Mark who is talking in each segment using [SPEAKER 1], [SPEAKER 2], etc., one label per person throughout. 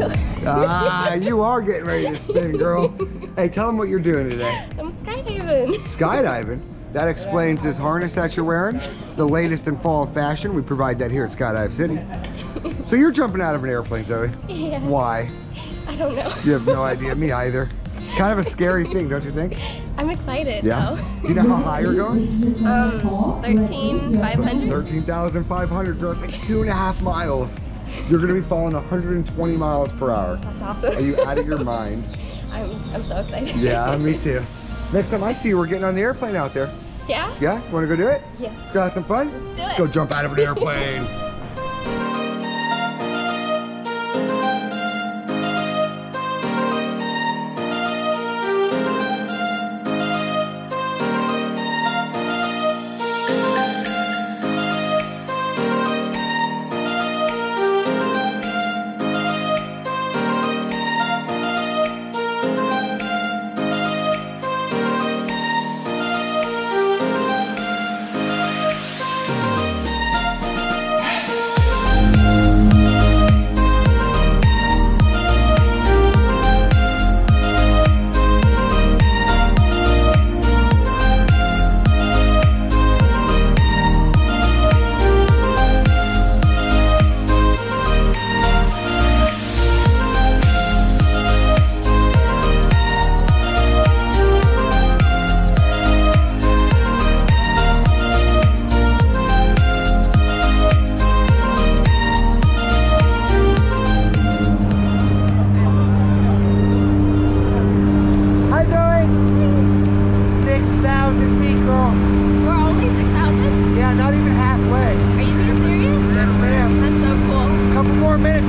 [SPEAKER 1] to.
[SPEAKER 2] ah, you are getting ready to spin, girl. Hey, tell them what you're doing today.
[SPEAKER 1] I'm skydiving.
[SPEAKER 2] Skydiving. That explains this harness that you're wearing. The latest in fall fashion. We provide that here at Skydive City. So you're jumping out of an airplane, Zoe.
[SPEAKER 1] Yeah.
[SPEAKER 2] Why?
[SPEAKER 1] I don't know.
[SPEAKER 2] You have no idea. Me either. Kind of a scary thing, don't you think?
[SPEAKER 1] I'm excited
[SPEAKER 2] Yeah. Do you know how high you're going?
[SPEAKER 1] though. Um, 13, 500.
[SPEAKER 2] 13,500, girl. It's like two and a half miles. You're gonna be falling 120 miles per hour.
[SPEAKER 1] That's awesome.
[SPEAKER 2] Are you out of your mind?
[SPEAKER 1] I'm, I'm so excited.
[SPEAKER 2] Yeah, me too. Next time I see you, we're getting on the airplane out there.
[SPEAKER 1] yeah?
[SPEAKER 2] Yeah? Wanna go do it?
[SPEAKER 1] Yes.
[SPEAKER 2] Let's go have some fun? Let's
[SPEAKER 1] it.
[SPEAKER 2] go jump out of an airplane.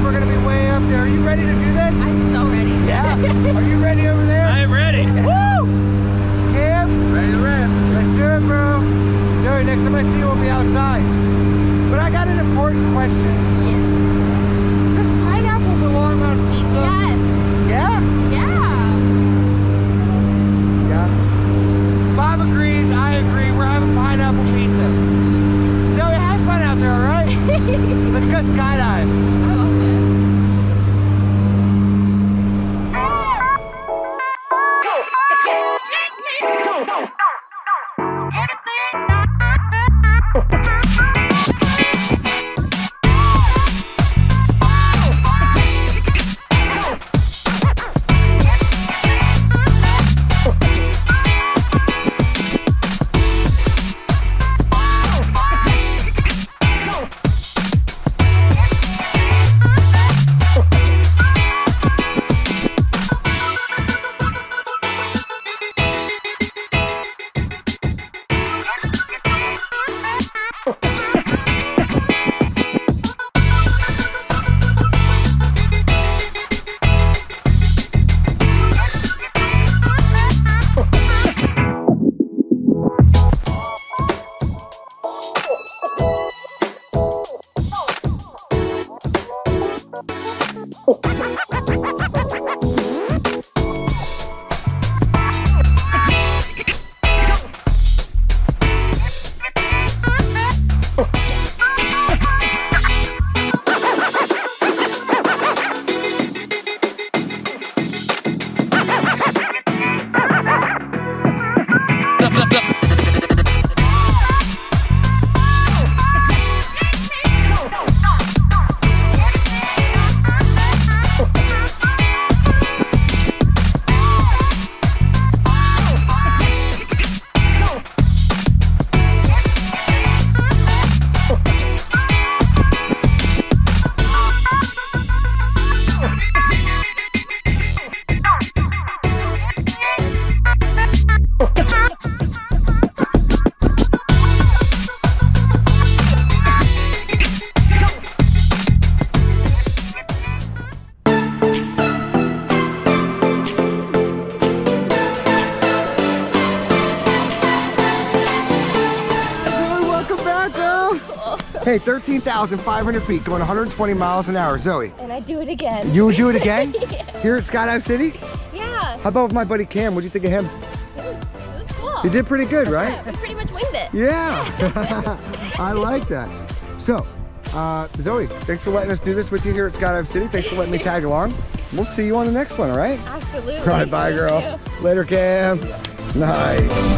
[SPEAKER 2] More minutes, we're gonna be way up there. Are you ready to do this?
[SPEAKER 1] I'm so ready.
[SPEAKER 2] Yeah. Are you ready over there?
[SPEAKER 3] I'm ready.
[SPEAKER 2] Woo! Cam,
[SPEAKER 3] Ready to rip.
[SPEAKER 2] let's do it, bro. Joey, next time I see you, we'll be outside. But I got an important question.
[SPEAKER 1] Yes.
[SPEAKER 2] Does pineapple belong on pizza?
[SPEAKER 1] Yes.
[SPEAKER 2] Yeah?
[SPEAKER 1] Yeah.
[SPEAKER 2] Yeah. Bob agrees, I agree. We're having pineapple pizza. Joey, have fun out there, all right? Let's go skydive. Zoe, Hey, 13,500 feet, going 120 miles an hour. Zoe,
[SPEAKER 1] And I do it again.
[SPEAKER 2] you would do it again?
[SPEAKER 1] yeah.
[SPEAKER 2] Here at Skydive City?
[SPEAKER 1] Yeah.
[SPEAKER 2] How about with my buddy Cam? What do you think of him?
[SPEAKER 1] It was, cool.
[SPEAKER 2] He did pretty good, right?
[SPEAKER 1] Yeah, we pretty much winged it.
[SPEAKER 2] Yeah. I like that. So, Uh, Zoe, thanks for letting us do this with you here at Skydive City. Thanks for letting me tag along. We'll see you on the next one, all right?
[SPEAKER 1] Absolutely.
[SPEAKER 2] All right, bye, girl. Later, Cam. Nice.